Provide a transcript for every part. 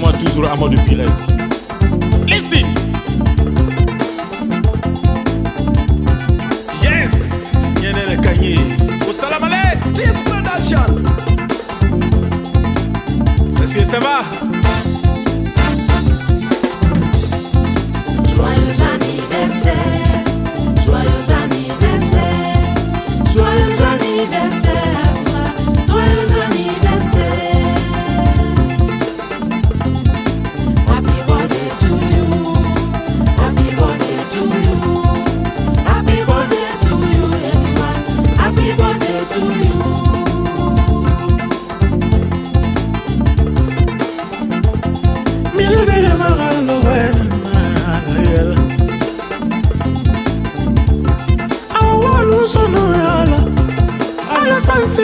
moi toujours Amadou Pires. Listen! Yes! Nyenele Kanye. Osalamale! This production! Est-ce que ça va?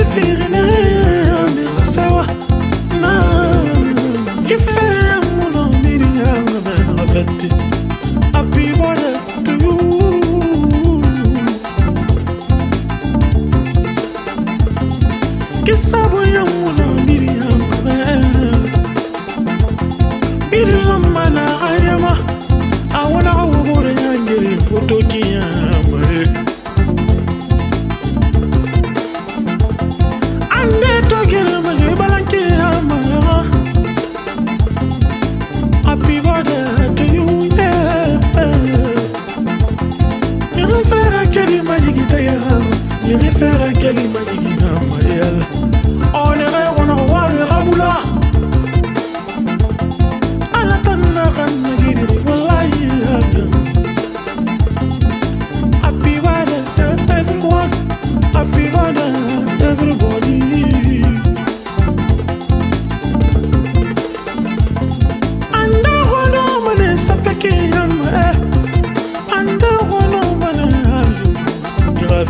se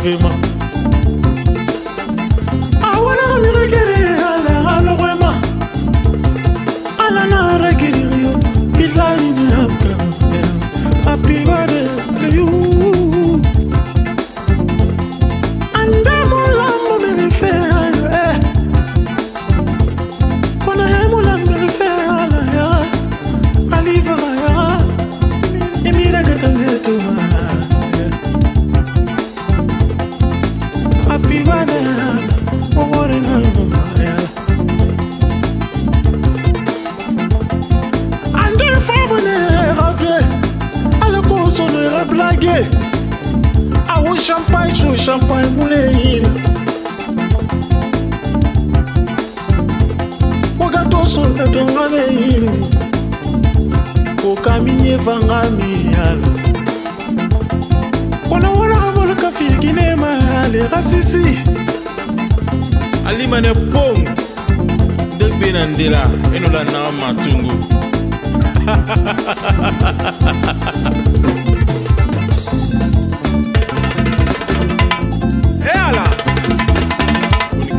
fi mọ́. champagne buleyin okatosoka tonga beyin okaminyevanga miyalo konawolaka volaka figinema alerasisi alimane pong debe na ndela enolanaka matungu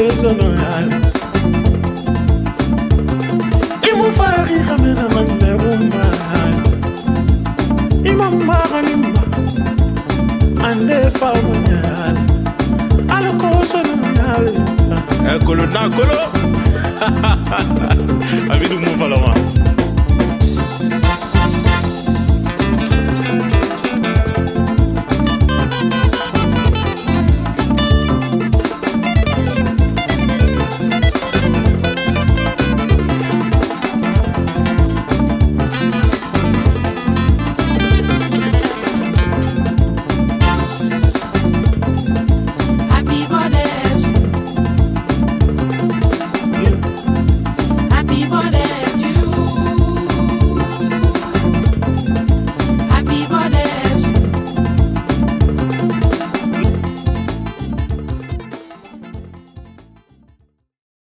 personal imufakika mina mandekumali imamakalimba andefakunyala alokosononyale ekolo eh, nakolo abidu mufalama